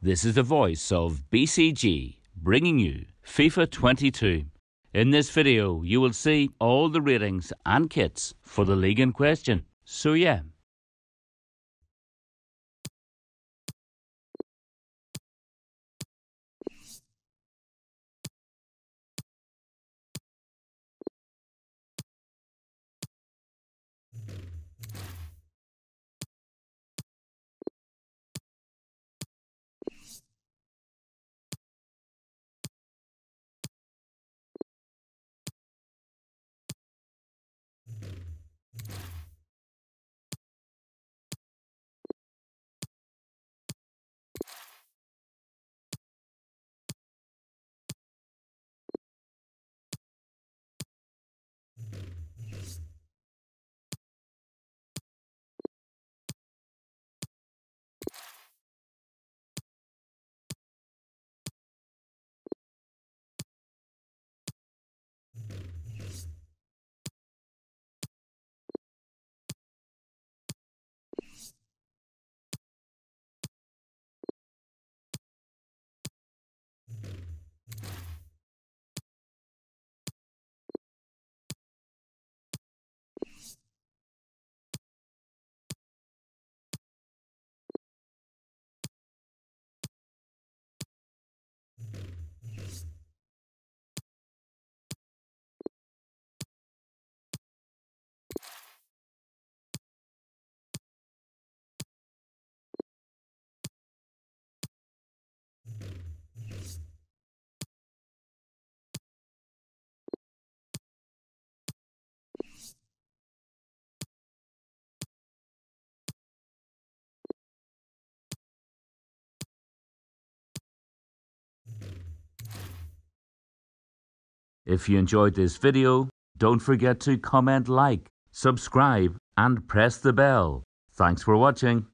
This is the voice of BCG bringing you FIFA 22. In this video, you will see all the ratings and kits for the league in question. So yeah, If you enjoyed this video, don't forget to comment like, subscribe and press the bell. Thanks for watching.